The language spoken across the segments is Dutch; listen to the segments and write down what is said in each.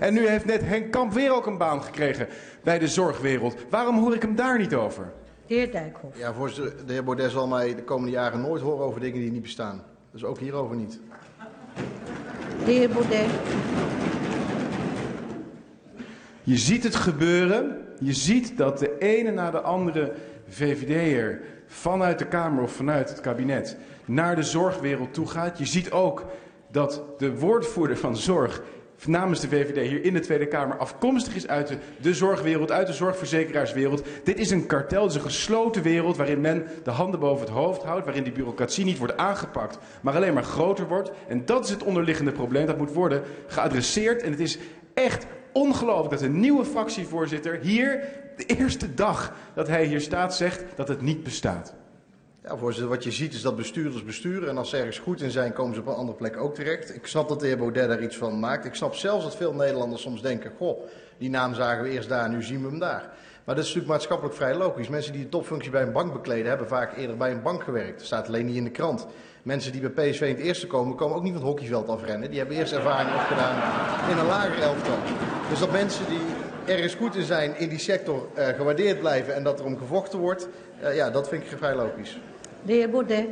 En nu heeft net Henk Kamp weer ook een baan gekregen bij de zorgwereld. Waarom hoor ik hem daar niet over? De heer Dijkhoff. Ja, voorzitter, de heer Baudet zal mij de komende jaren nooit horen over dingen die niet bestaan. Dus ook hierover niet. De heer Baudet. Je ziet het gebeuren. Je ziet dat de ene na de andere VVD'er vanuit de Kamer of vanuit het kabinet naar de zorgwereld toe gaat. Je ziet ook dat de woordvoerder van zorg namens de VVD hier in de Tweede Kamer afkomstig is uit de, zorgwereld, uit de zorgverzekeraarswereld. Dit is een kartel, het is een gesloten wereld waarin men de handen boven het hoofd houdt, waarin die bureaucratie niet wordt aangepakt, maar alleen maar groter wordt. En dat is het onderliggende probleem, dat moet worden geadresseerd. En het is echt ongelooflijk dat een nieuwe fractievoorzitter hier, de eerste dag dat hij hier staat, zegt dat het niet bestaat. Ja, voorzitter, wat je ziet is dat bestuurders besturen. En als ze ergens goed in zijn, komen ze op een andere plek ook terecht. Ik snap dat de heer Baudet daar iets van maakt. Ik snap zelfs dat veel Nederlanders soms denken: goh, die naam zagen we eerst daar, nu zien we hem daar. Maar dat is natuurlijk maatschappelijk vrij logisch. Mensen die de topfunctie bij een bank bekleden, hebben vaak eerder bij een bank gewerkt. Dat staat alleen niet in de krant. Mensen die bij PSV in het eerste komen, komen ook niet van het hockeyveld afrennen. Die hebben eerst ervaring opgedaan in een lager elftal. Dus dat mensen die ergens goed in zijn in die sector uh, gewaardeerd blijven en dat er om gevochten wordt, uh, ja, dat vind ik vrij logisch. De heer Baudet.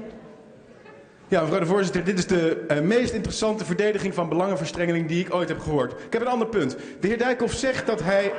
Ja, mevrouw de voorzitter, dit is de uh, meest interessante verdediging van belangenverstrengeling die ik ooit heb gehoord. Ik heb een ander punt. De heer Dijkhoff zegt dat hij...